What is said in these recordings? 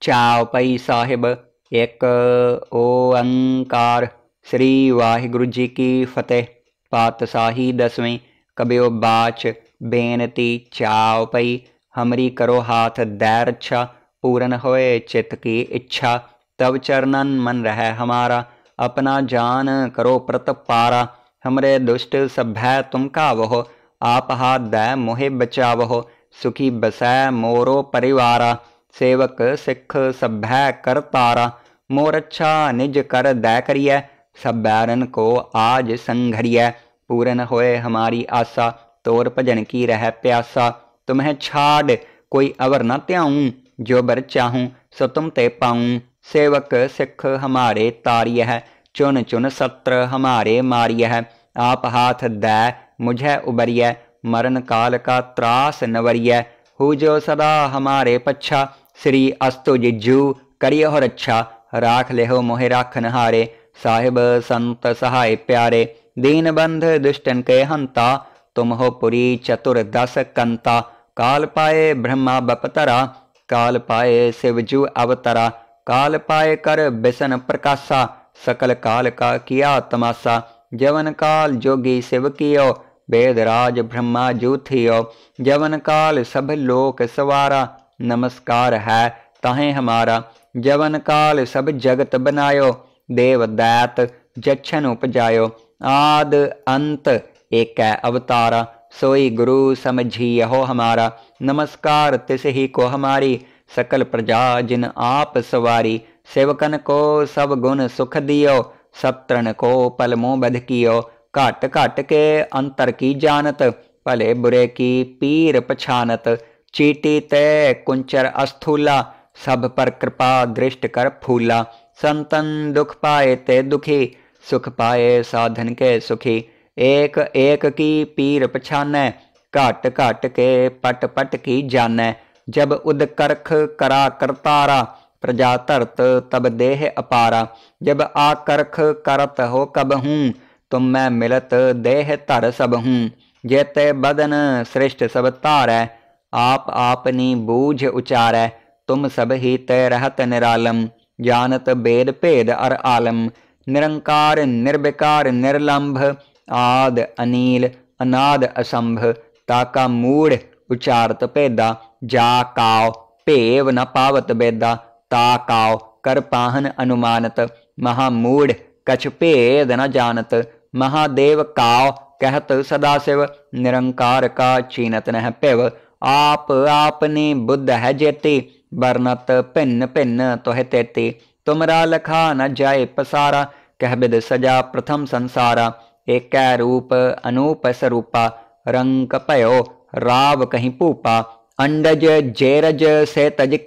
ਚਾਉ ਪਈ ਸਾਹਿਬ ਇੱਕ ਓੰਕਾਰ ਸ੍ਰੀ ਵਾਹਿਗੁਰੂ ਜੀ ਕੀ ਫਤਿਹ ਪਾਤਸ਼ਾਹੀ ਦਸਵੇਂ ਕਬਿਓ ਬਾਚ ਬੇਨਤੀ ਚਾਉ ਪਈ ਹਮਰੀ ਕਰੋ ਹਾਥ ਦੈ ਰੱਛਾ पूर्ण होए चित्त की इच्छा तब चरणन मन रहे हमारा अपना जान करो प्रत पारा हमरे दुष्ट सभ्य तुम का वह आप हाथ दै मोहे बचावहो सुखी बसै मोरो परिवारा सेवक सिख सभ्य कर तारा मोर अच्छा निज कर दै करिय सबको आज संघरिय। पूरन होए हमारी आशा तोर भजन की रह प्यासा। तुम्हें छाड़, कोई अवर न त्याऊं, जो बर चाहूँ, सो तुम ते पाऊँ। सेवक सिख हमारे तारिय है चुन चुन सत्र हमारे मारिय है आप हाथ दै, मुझे उबरिय, मरण काल का त्रास नवरिय। हु जो सदा हमारे पच्छा श्री अस्तु जिज्जू, करिय रक्षा, राख ले हो मोहे राखन हारे, साहिब संत सहाय प्यारे दीन बंध दुष्टन के हंता, तुम हो पुरी चतुर दस कंता, काल पाए ब्रह्मा बपतरा, काल पाए शिवजू अवतरा, काल पाए कर बिसन प्रकाशा, सकल काल का किया तमाशा, जवन काल जोगी शिव कियो, वेदराज ब्रह्मा जू थियो जवन काल सब लोक सवारा नमस्कार है, ताहे हमारा। जवन काल सब जगत बनायो, देव दैत जच्छन उपजायो। आद अंत एक अवतारा, सोई गुरु समझियो हमारा। नमस्कार तिस ही को हमारी, सकल प्रजा जिन आप सवारी। सेवकन को सब गुण सुख दियो, सत्रन को पल मोह बध कियो। घट घट के अंतर की जानत भले बुरे की पीर पछानत। चीटी ते कुंचर अस्थूला, सब पर कृपा दृष्ट कर फूला। संतन दुख पाए ते दुखी, सुख पाए साधन के सुखी। एक एक की पीर पछानै, घट घट के पट पट की जानै। जब उदकरख करा करतारा प्रजा तरत तब देह अपारा। जब आकरख करत हो कब हूँ, तुम मैं मिलत देह तर सब हूँ। जेते बदन श्रेष्ठ सब तारै आप आपनी बूझ उचारै तुम सब ही ते रहत निरालम जानत बेद भेद अर आलम निरंकार निर्विकार निर्लंभ आद अनील अनाद असंभ ताका मूढ़ उचारत भेदा जा काव भेव न पावत बेदा ता काव कर पाहन अनुमानत महामूढ़ कछ भेद न जानत महादेव काव कहत सदाशिव, निरंकार का चीनत नह पिव। आप, आपने बुद्ध है जेती भिन्न भिन्न तोह तेती। तुमरा लखा न जाए पसारा, कह बिद सजा प्रथम संसारा। एक रूप, अनूप स्वरूपा रंग पयो, राव कहीं पूपा। अंडज, जेरज, से तज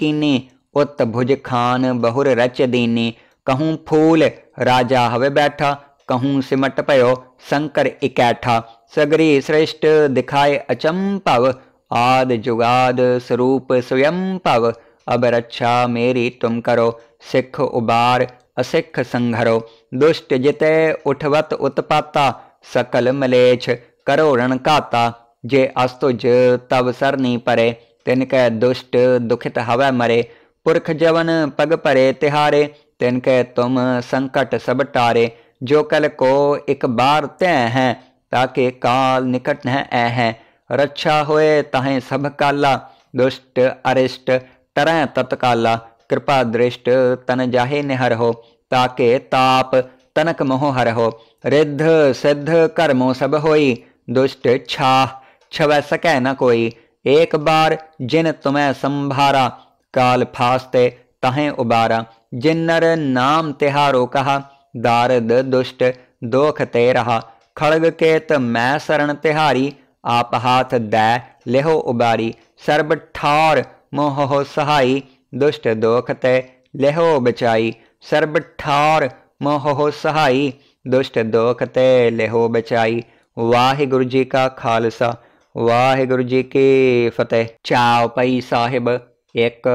उत भुज खान बहुर रच दीनी। कहूँ फूल, राजा हवे बैठा। कहूँ सिमट पयो, शंकर इकैठा। सगरी श्रेष्ठ दिखाए अचंपव आद जुगाद स्वरूप स्वयं पव। अब रक्षा मेरी तुम करो, सिख उबार असिख संघरो। दुष्ट जिते उठवत उत्पाता, सकल मलेछ करो रणकाता जे अस्तुज तब सरनी परे, तिनके दुष्ट दुखित हवै मरे। पुरख जवन पग परे तिहारे, तिनके तुम संकट सब टारे। जो कल को एक बार तय हैं, ताके काल निकट न ऐ हैं। रक्षा होए तहें सब काला, दुष्ट, अरिष्ट, तरह तत्काला। कृपा दृष्ट तन जाहे निहर हो, ताके ताप तनक मोह हर हो। रिद्ध, सिद्ध कर्मो सब होई, दुष्ट छाह छवै सकै न कोई। एक बार जिन तुम्हें संभारा, काल फास्ते तहें उबारा। जिन नर नाम तिहारो कहा दारद दुष्ट दोख ते रहा खड़ग केत मैं शरण तिहारी, आप हाथ दै लेहो उबारी, सर्ब ठार मोह हो सहाई, दुष्ट दोख ते लेहो बचाई, सर्ब ठार मोह हो सहाई, दुष्ट दोख ते लेहो बचाई। वाहिगुरु जी का खालसा, वाहिगुरु जी की फतेह। चाव पई साहिब, एक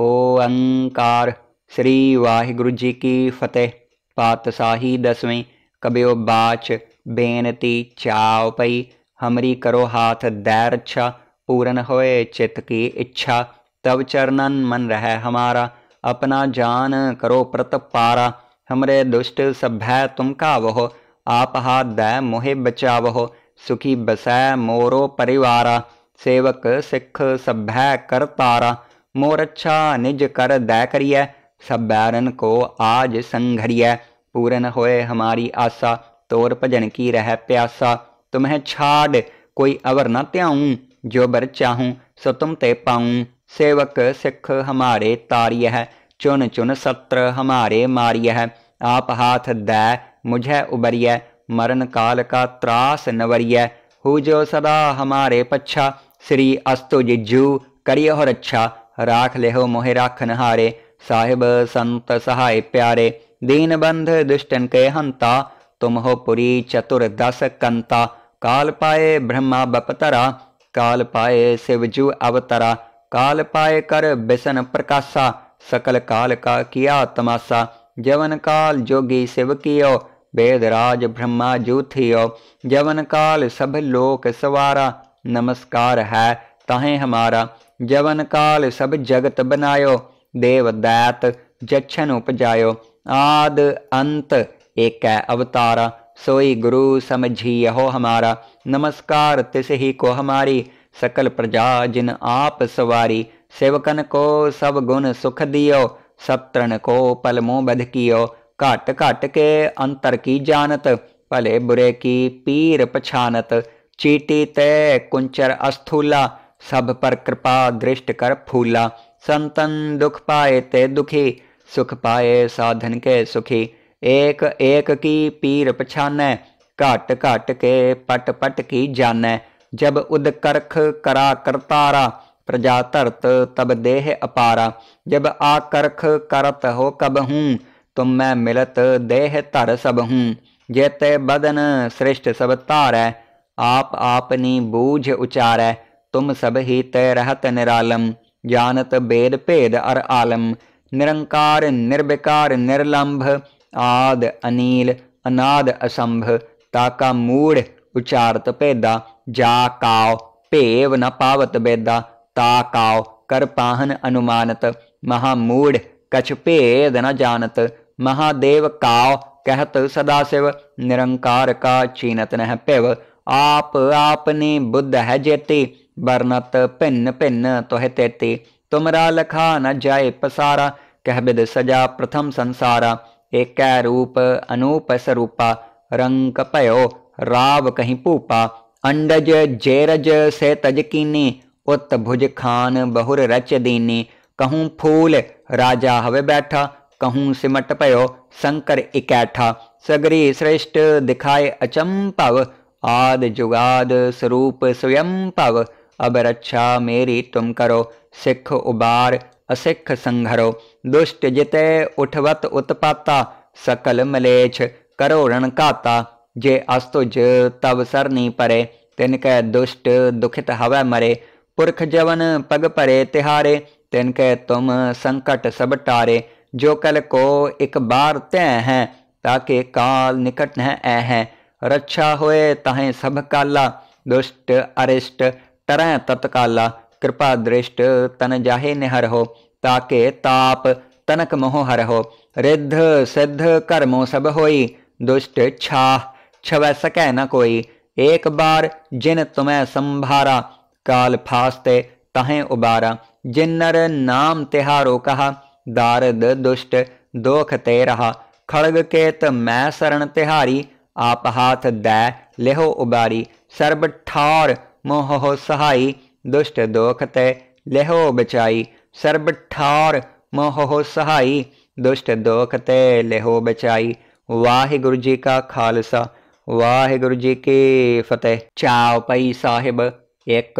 ओंकार श्री वाहिगुरु जी की फतेह। पातशाही दसवीं। कबियो बाच, बेनती, चाव पई। हमरी करो हाथ दै रक्षा पूरन होए चित्त की इच्छा। तब चरणन मन रह हमारा। अपना जान करो प्रत पारा। हमरे दुष्ट सभ्य तुम कावहो आप हाथ दै मोहे बचावहो। सुखी बसै मोरो परिवारा। सेवक सिख सभ्य कर तारा। मोर अच्छा निज कर दै करिय सब बैरन को आज संघरिय, पूरन होए हमारी आशा, तोर भजन की रह प्यासा। तुम्हें छाड़, कोई अवर न त्याऊं, जो बर चाहूँ, सो तुम ते पाऊँ। सेवक सिख हमारे तारिय है चुन चुन सत्र हमारे मारिय है आप हाथ दै, मुझे उबरिय, मरण काल का त्रास नवरिय। हु जो सदा हमारे पच्छा, श्री अस्तु जिज्जू, करिय रच्छा। राख ले हो मोहे राखन हारे साहिब संत सहाय प्यारे, दीन बंध दुष्टन के हंता, तुम हो पुरी चतुर दस कंता। काल पाए ब्रह्मा बपतरा, काल पाए शिवजू अवतरा। काल पाए कर बिसन प्रकाशा, सकल काल का किया तमाशा। जवन काल जोगी शिव कियो वेदराज ब्रह्मा जूथियो जवन काल सब लोक सवारा, नमस्कार है ताहे हमारा। जवन काल सब जगत बनायो देव दैत जच्छन उपजायो। आद अंत एक अवतारा। सोई गुरु समझियो हमारा। नमस्कार तिस ही को हमारी। सकल प्रजा जिन आप सवारी। सेवकन को सब गुण सुख दियो। सत्रन को पल मोह बध कियो। घट घट के अंतर की जानत। भले बुरे की पीर पछानत। चीटी ते कुंचर अस्थूला। सब पर कृपा दृष्ट कर फूला। संतन दुख पाए ते दुखी, सुख पाए साधन के सुखी। एक एक की पीर पछाने, घट घट के पट पट की जाने। जब उद करख करा करतारा, प्रजा तरत तब देह अपारा। जब आकरख करत हो कब हूँ, तुम मैं मिलत देह तर सब हूँ। जेते बदन श्रेष्ठ सब तारै, आप आपनी बूझ उचारै। तुम सब ही ते रहत निरालम। जानत बेद भेद अर आलम, निरंकार, निर्विकार, निर्लंभ, आद अनील, अनाद असंभ, ताका मूढ़ उचारत भेदा जा काव भेव न पावत बेदा ताकाव कर पाहन अनुमानत महामूढ़ कछ भेद न जानत महादेव काव, कहत सदाशिव निरंकार का चीनत नह पिव, आप आपने बुद्ध है जेती बरनत भिन्न भिन्न तोह तेती तुमरा लखा न जाए पसारा कह बिद सजा प्रथम संसारा एक रूप अनूप स्वरूपा रंग पयो राव कहीं पूपा अंडज जेरज से तज कीनी उत भुज खान बहुर रच दीनी कहूँ फूल राजा हवे बैठा कहूँ सिमट पयो शंकर इकैठा सगरी श्रेष्ठ दिखाए अचंपव आद जुगाद स्वरूप स्वयं पव अब रक्षा मेरी तुम करो, सिख उबार, असिख संघरो। दुष्ट जिते उठवत उत्पाता, सकल मलेछ करो रणकाता। जे अस्तुज तब सरनी परे, तिनके दुष्ट दुखित हवै मरे। पुरख जवन पग परे तिहारे, तिनके तुम संकट सब टारे। जो कल को एक बार तय हैं, ताके काल निकट न हैं। रक्षा होए तहें सब काला, दुष्ट अरिष्ट तरह तत्काला कृपा दृष्ट तन जाहे निहर हो ताके ताप तनक मोह हर हो रिद्ध सिद्ध कर्मो सब होई, दुष्ट छाह छव सकै न कोई। एक बार जिन तुम्हें संभारा, काल फास्ते तहें उबारा। जिन्नर नाम तिहारो कहा, दारद दुष्ट दोख ते रहा। खड़ग केत मैं शरण तिहारी, आप हाथ दै, लेहो उबारी। सर्ब ठार मोह सहाई दुष्ट दोख ते लेहो बचाई। सर्ब ठार मोह सहाई दुष्ट दोख ते लेहो बचाई। वाहे गुरु जी का खालसा वाहे गुरु जी की फतेह। चाव पई साहिब, एक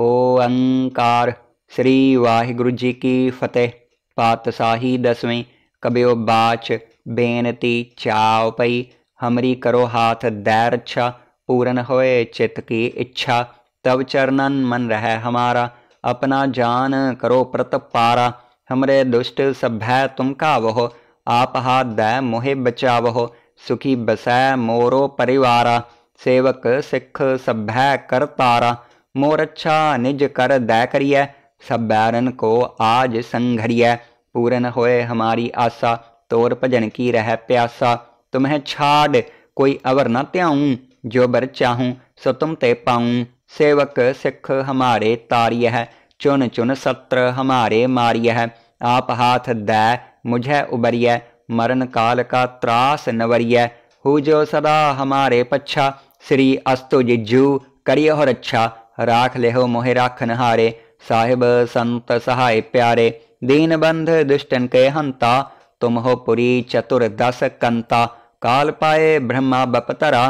ओंकार। श्री वाहिगुरु जी की फतेह। पातशाही दसवीं कबियो बाच। बेनती, चाव पई। हमरी करो हाथ दैर अच्छा। पूरन होए चित्त की इच्छा तब चरणन मन रह हमारा। अपना जान करो प्रत पारा। हमरे दुष्ट सभ्य तुम कावहो, आप हाथ दै मोहे बचावहो। सुखी बसै मोरो परिवारा। सेवक सिख सभ्य कर तारा। मोर अच्छा निज कर दै करिय सब बैरन को आज संघरिय पूरन होए हमारी आशा, तोर भजन की रह प्यासा। तुम्हें छाड़, कोई अवर न त्याऊं। जो बर चाहूँ, सो तुम ते पाऊँ। सेवक सिख हमारे तारिय है चुन चुन सत्र हमारे मारिय है आप हाथ दै, मुझे उबरिय, मरण काल का त्रास नवरिय हु जो सदा हमारे पच्छा, श्री अस्तु जिज्जू करिय हो रक्षा राख ले हो मोहे राखन हारे साहिब संत सहाय प्यारे। दीन बंध दुष्टन के हंता, तुम हो पुरी चतुर दस कंता। काल पाए ब्रह्मा बपतरा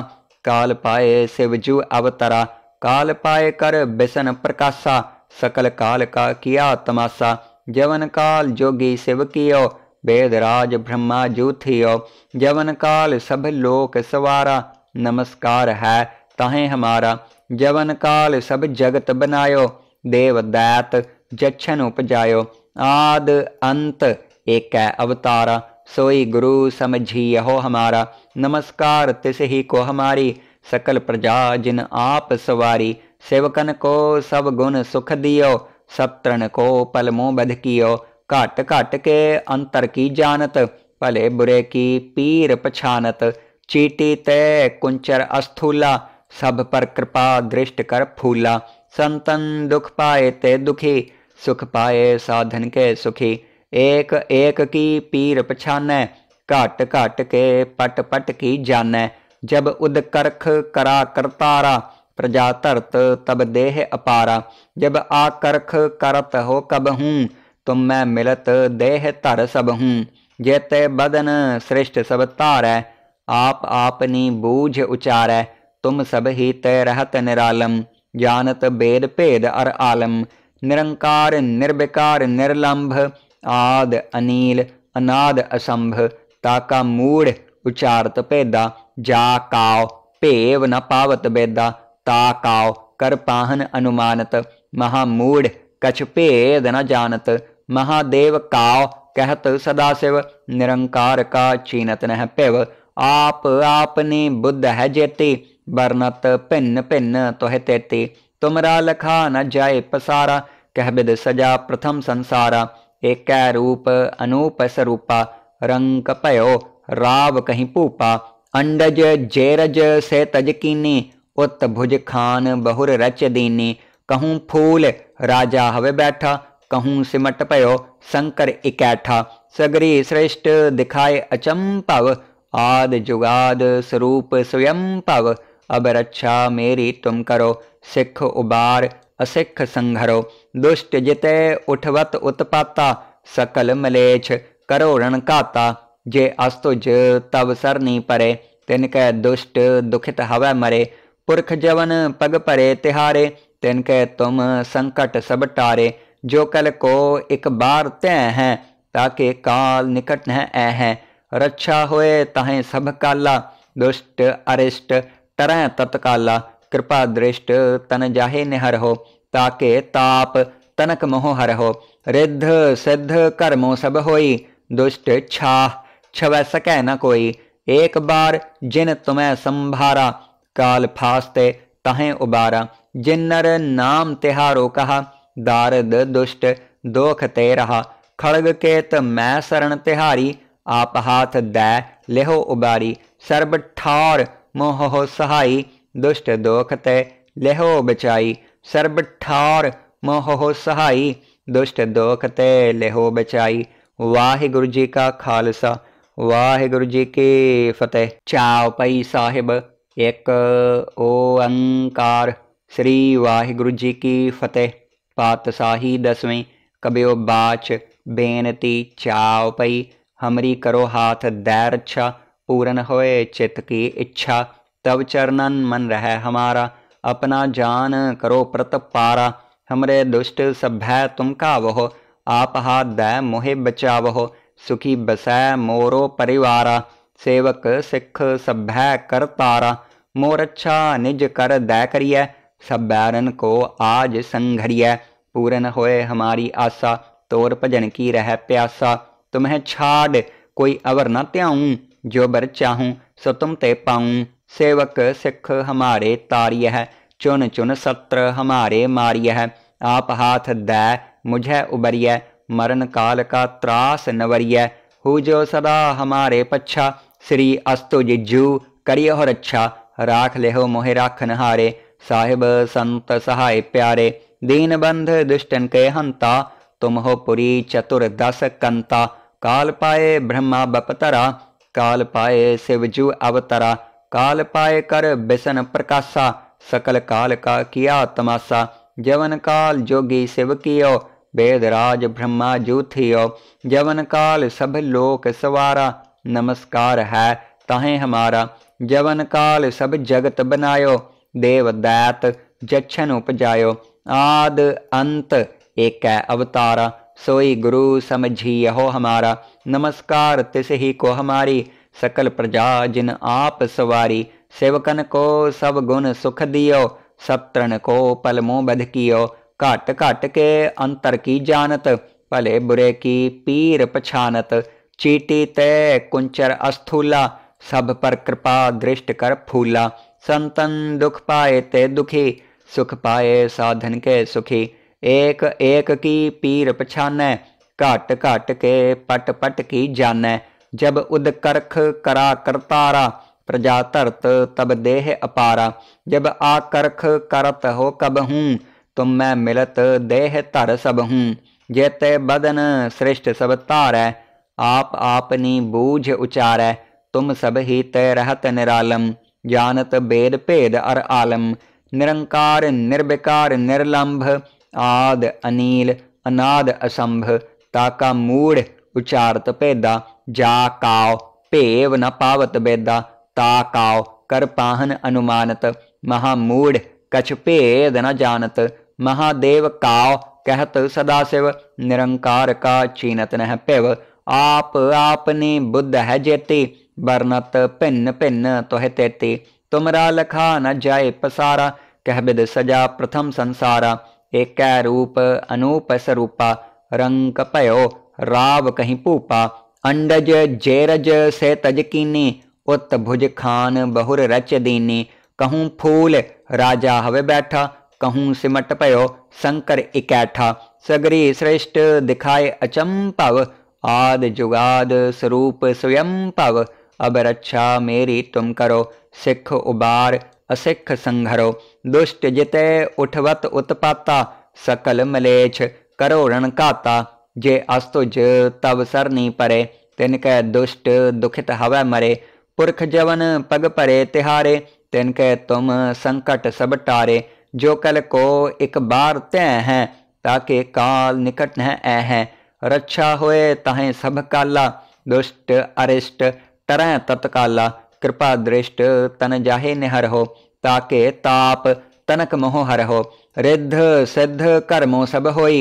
काल पाए शिवजू अवतरा। काल पाए कर बिसन प्रकाशा। सकल काल का किया तमाशा। जवन काल जोगी शिव कियो वेदराज ब्रह्मा जूथियो जवन काल सब लोक सवारा, नमस्कार है ताहे हमारा। जवन काल सब जगत बनायो, देव दैत जच्छन उपजायो। आद अंत एक अवतारा। सोई गुरु समझी हो हमारा। नमस्कार, तिस ही को हमारी। सकल प्रजा जिन आप सवारी। सेवकन को सब गुण सुख दियो। सत्रन को पल मोह बध कियो। घट घट के अंतर की जानत। भले बुरे की पीर पछानत। चीटी ते कुंचर अस्थूला। सब पर कृपा दृष्ट कर फूला। संतन दुख पाए ते दुखी। सुख पाए साधन के सुखी। एक एक की पीर पछाने, घट घट के पट पट की जाने। जब उद करख करा करतारा, प्रजा तरत तब देह अपारा। जब आकरख करत हो कब हूँ, तुम मैं मिलत देह तर सब हूँ। जेते बदन श्रेष्ठ सब तारै, आप आपनी बूझ उचारै। तुम सब ही तय रहत निरालम, जानत बेद भेद अर आलम। निरंकार, निर्विकार, निर्लंभ आद अनील अनाद असंभ ताका मूढ़ उचारत पेदा जा काव पेव न पावत बेदा ता काव कर पाहन अनुमानत महामूढ़ कछ भेद न जानत महादेव काव कहत सदाशिव निरंकार का चीनत नह पेव आप आपने बुद्ध है जेती बरनत भिन्न भिन्न तोह तेती तुमरा लखा न जाए पसारा कह बिद सजा प्रथम संसारा एक रूप अनूप स्वरूपा रंग पयो राव कहीं पूपा। अंडज जेरज से तज कीनी, उत भुज खान बहुर रच दीनी। कहूँ फूल राजा हवे बैठा, कहूँ सिमट पयो शंकर इकैठा। सगरी श्रेष्ठ दिखाए अचंपव आद जुगाद स्वरूप स्वयं पव। अब रक्षा मेरी तुम करो, सिख उबार असिख संघरो, दुष्ट जिते उठवत उत्पाता, सकल मलेछ करो रणकाता जे अस्तुज तब सरनी परे, तिनके दुष्ट दुखित हवै मरे। पुरख जवन पग परे तिहारे, तिनके तुम संकट सब टारे। जो कल को एक बार तय है, ताके काल निकट न ऐ है। रक्षा होए तहें सब काला, दुष्ट अरिष्ट तरह तत्काला। कृपा दृष्ट तन जाहे निहर हो ताके ताप तनक मोह हर हो रिद्ध सिद्ध कर्मो सब होई, दुष्ट छाह छव सकै न कोई। एक बार जिन तुम्हें संभारा, काल फास्ते तहें उबारा। जिन नर नाम तिहारो कहा, दारद दुष्ट दोख ते रहा। खड़ग केत मैं शरण तिहारी, आप हाथ दै लेहो उबारी। सर्ब ठार मोह हो सहाई दुष्ट दोख ते लेहो बचाई सर्ब ठार मोह सहाई। दुष्ट दोख ते लेहो बचाई वाहिगुरु जी का खालसा वाहिगुरु जी की फतेह। चाव पई साहिब, एक ओंकार, श्री वाहिगुरु जी की फतेह। पातशाही दसवीं कब्यो बाच, बेनती, चाव पई, हमरी करो हाथ दैर अच्छा पूरन होए चित्त की इच्छा। तब चरणन मन रहे हमारा। अपना जान करो प्रत पारा। हमरे दुष्ट सभ्य तुम कावहो आप हाथ दै मोहे बचावहो। सुखी बसै मोरो परिवारा। सेवक सिख सभ्य कर तारा। मोर अच्छा निज कर दै करिय। सब बैरन को आज संघरिय। पूरन होए हमारी आशा। तोर भजन की रह प्यासा। तुम्हें छाड़, कोई अवर न त्याऊं। जो बर चाहूँ, सो तुम ते पाऊँ। सेवक सिख हमारे तारिय है चुन चुन सत्र हमारे मारिय है आप हाथ दै, मुझे उबरिय, मरण काल का त्रास नवरिय। हु जो सदा हमारे पच्छा, श्री अस्तु जिज्जू करिय हो रक्षा राख ले हो मोहे राखन हारे साहिब संत सहाय प्यारे। दीन बंध दुष्टन के हंता, तुम हो पुरी चतुर दस कंता। काल पाए ब्रह्मा बपतरा, काल पाए शिवजू अवतरा। काल पाए कर बिसन प्रकाशा, सकल काल का किया तमाशा। जवन काल जोगी शिव कियो वेदराज ब्रह्मा जूथियो जवन काल सब लोक सवारा, नमस्कार है ताहे हमारा। जवन काल सब जगत बनायो, देव दैत जच्छन उपजायो। आद अंत एक अवतारा, सोई गुरु समझी हो हमारा। नमस्कार तिस ही को हमारी सकल प्रजा जिन आप सवारी, सेवकन को सब गुण सुख दियो, सत्रन को पल मोह बध कियो। घट घट के अंतर की जानत, भले बुरे की पीर पछानत। चीटी ते कुंचर अस्थूला, सब पर कृपा दृष्ट कर फूला। संतन दुख पाए ते दुखी, सुख पाए साधन के सुखी। एक एक की पीर पछाने घट घट के पट पट की जाने जब उद करख करा करतारा, प्रजा तरत तब देह अपारा। जब आकरख करत हो कब हूँ, तुम मैं मिलत देह तर सब हूँ। जेते बदन श्रेष्ठ सब तारै, आप आपनी बूझ उचारै। तुम सब ही ते रहत निरालम, जानत बेद भेद अर आलम। निरंकार, निर्विकार, निर्लंभ, आद, अनील, अनाद, असंभ, ताका मूढ़ उचारत भेदा जा काव भेव न पावत बेदा ताकाव कर पाहन अनुमानत महामूढ़ कछ भेद न जानत महादेव काव कहत सदाशिव निरंकार का चीनत नह पिव आप आपने बुद्ध है जेती बरनत भिन्न भिन्न तोह तेती तुमरा लखा न जाए पसारा कह बिद सजा प्रथम संसारा एक रूप अनूप स्वरूपा रंग पयो राव कहीं पूपा, अंडज जेरज से तज कीनी, उत भुज खान बहुर रच दीनी। कहूँ फूल, राजा हवे बैठा, कहूँ सिमट पयो, शंकर इकैठा। सगरी श्रेष्ठ दिखाए अचंपव आद जुगाद स्वरूप स्वयं पव। अब रक्षा मेरी तुम करो, सिख उबार असिख संघरो। दुष्ट जिते उठवत उत्पाता, सकल मलेछ करो रणकाता। जे अस्तुज तब सरनी परे तिनके दुष्ट दुखित हवै मरे पुरख जवन पग परे तिहारे तिनके तुम संकट सब टारे जो कल को एक बार तय है ताके काल निकट न ऐ है रक्षा होए तहें सब काला दुष्ट अरिष्ट तरह तत्काला कृपा दृष्ट तन जाहे निहर हो ताके ताप तनक मोह हर हो रिद्ध सिद्ध कर्मो सब होई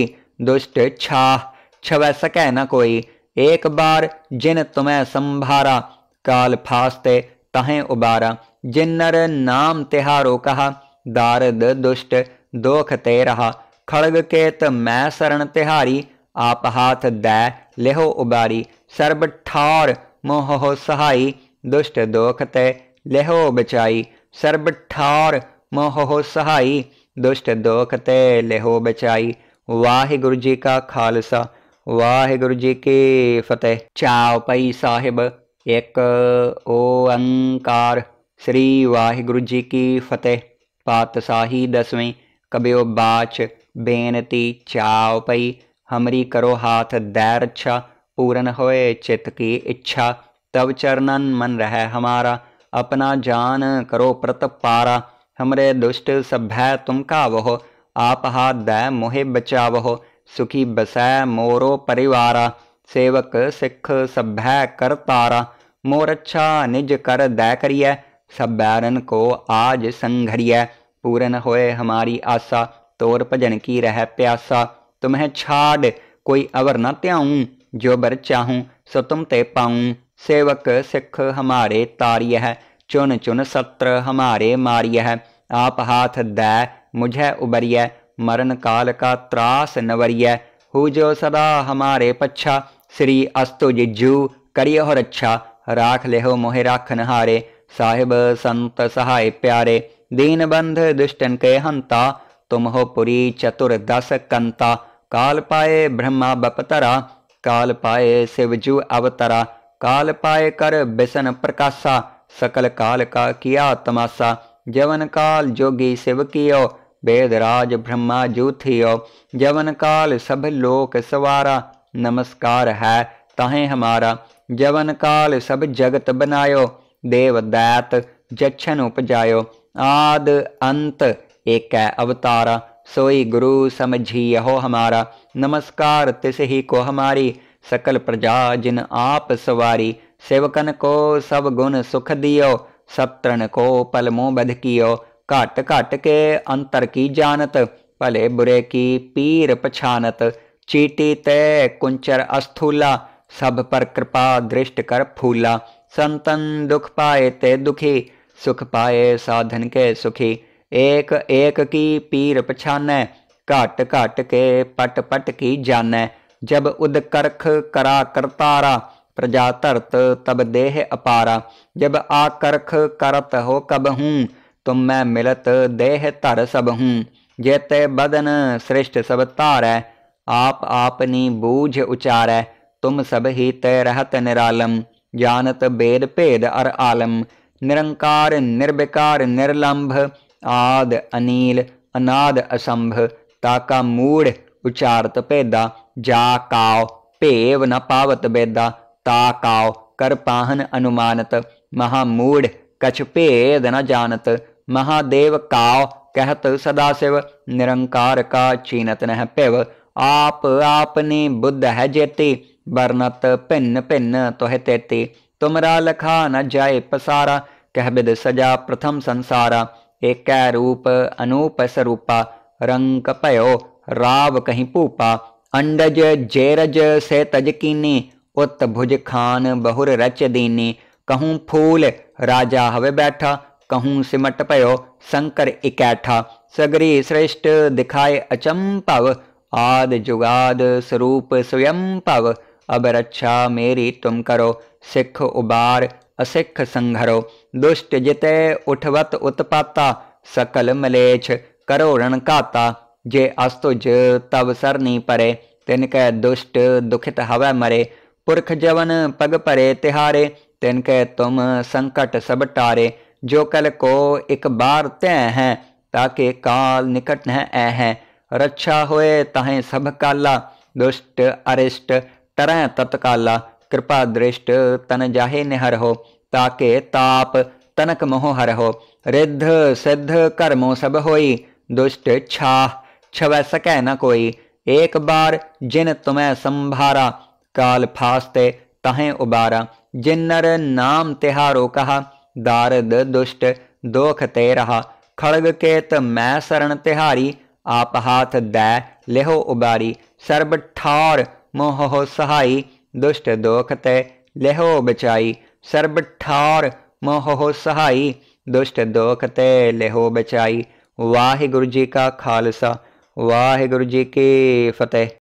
दुष्ट छाह छव सकै न कोई। एक बार जिन तुम्हें संभारा, काल फास्ते तहें उबारा। जिन्नर नाम तिहारो कहा, दारद दुष्ट दोख ते रहा। खड़ग केत मैं शरण तिहारी, आप हाथ दै लेहो उबारी। सर्ब ठार मोह हो सहाई, दुष्ट दोख ते लेहो बचाई। सर्ब ठार मोह हो सहाई, दुष्ट दोख ते लेहो बचाई। वाहिगुरु जी का खालसा। वाहिगुरु जी की फतेह। चाव पई साहिब, एक ओंकार। श्री वाहिगुरु जी की फतेह। पातशाही दसवीं, कबियो बाच। बेनती चाव पई, हमरी करो हाथ दैर अच्छा पूरन होए चित्त की इच्छा। तब चरणन मन रहे हमारा। अपना जान करो प्रत पारा। हमरे दुष्ट सभ्य तुम का वह। आप हाथ दै मोहे बचावहो। सुखी बसै मोरो परिवारा, सेवक सिख सभ्य कर तारा। मोर अच्छा निज कर दै करिय सब बैरन को आज संघरिय। पूरन होए हमारी आशा तोर भजन की रह प्यासा। तुम्हें छाड़, कोई अवर न त्याऊं, जो बर चाहूँ, सो तुम ते पाऊँ। सेवक सिख हमारे तारिय है चुन चुन सत्र हमारे मारिय है आप हाथ दै, मुझे उबरिय मरण काल का त्रास नवरिय हो जो सदा हमारे पच्छा श्री अस्तु जिज्जू, करिय हो रक्षा। राख लेहो मोहे मोहे राखनहारे साहिब संत सहाय प्यारे। दीन बंध दुष्टन के हंता। तुम हो पुरी चतुर्दश कंता। काल पाए ब्रह्मा बपतरा। काल पाए शिवजू अवतरा। काल पाए कर बिसन प्रकाशा। सकल काल का किया तमाशा। जवन काल जोगी शिव कियो। ਕੀਓ वेद राज ब्रह्मा जूथियो जवन काल सब लोक सवारा, नमस्कार है ताहे हमारा। जवन काल सब जगत बनायो, देव दैत जच्छन उपजायो। आद अंत एक अवतारा, सोई गुरु समझी हो हमारा। नमस्कार तिस ही को हमारी, सकल प्रजा जिन आप सवारी। सेवकन को सब गुण सुख दियो, सत्रन को पलमो बध कियो। घट घट के अंतर की जानत, भले बुरे की पीर पछानत। चीटी ते कुंचर अस्थूला, सब पर कृपा दृष्ट कर फूला। संतन दुख पाए ते दुखी, सुख पाए साधन के सुखी। एक एक की पीर पछाने घट घट के पट पट की जाने जब उद करख करा करतारा प्रजा धरत तब देह अपारा। जब आकरख करत हो कब हूँ तुम मैं मिलत देह धर सब हूँ, जेते बदन श्रेष्ठ सब तारै, आप आपनी बूझ उचारै, तुम सब ही ते रहत निरालम, जानत बेद भेद अर आलम, निरंकार, निर्विकार, निर्लंभ, आद, अनील, अनाद, असंभ, ताका मूढ़ उचारत भेदा जा काव भेव न पावत बेदा, ता काव, कर पाहन अनुमानत महामूढ़ कछ भेद न जानत महादेव काव कहत सदाशिव निरंकार का चीनत नह पिव। आप आपने बुद्ध है जेती बरनत भिन्न भिन्न तोह तेती। तुमरा लखा न जाए पसारा, कह बिद सजा प्रथम संसारा। एक रूप अनूप स्वरूपा रंग पयो राव कहीं पूपा। अंडज जेरज से तज कीनी, उत भुज खान बहुर रच दीनी। कहूँ फूल राजा हवे बैठा कहूँ सिमट पयो, शंकर इकैठा। सगरी श्रेष्ठ दिखाए अचंपव आद जुगाद स्वरूप स्वयं पव। अब रक्षा मेरी तुम करो, सिख उबार असिख संघरो। दुष्ट जिते उठवत उत्पाता, सकल मलेछ करो रण काता। जे अस्तुज तब सरनी परे, तिनके दुष्ट दुखित हवै मरे। पुरख जवन पग परे तिहारे, तिनके तुम संकट सब टारे। जो कल को एक बार तय है, ताके काल निकट न ऐ है। रक्षा होए तहें सब काला, दुष्ट, अरिष्ट, तरह तत्काला। कृपा दृष्ट तन जाहे निहर हो, ताके ताप तनक मोह हर हो। रिद्ध, सिद्ध कर्मो सब होई, दुष्ट छाह छव सकै न कोई। एक बार जिन तुम्हें संभारा, काल फास्ते तहें उबारा। जिन नर नाम तिहारो कहा दारद दुष्ट दोख ते रहा खड़ग केत मैं शरण तिहारी, आप हाथ दै, लेहो उबारी। सर्ब ठार मोह हो सहाई, दुष्ट दोख ते लेहो बचाई। सर्ब ठार मोह हो सहाई, दुष्ट दोख ते लेहो बचाई। वाहिगुरु जी का खालसा, वाहिगुरु जी की फतेह।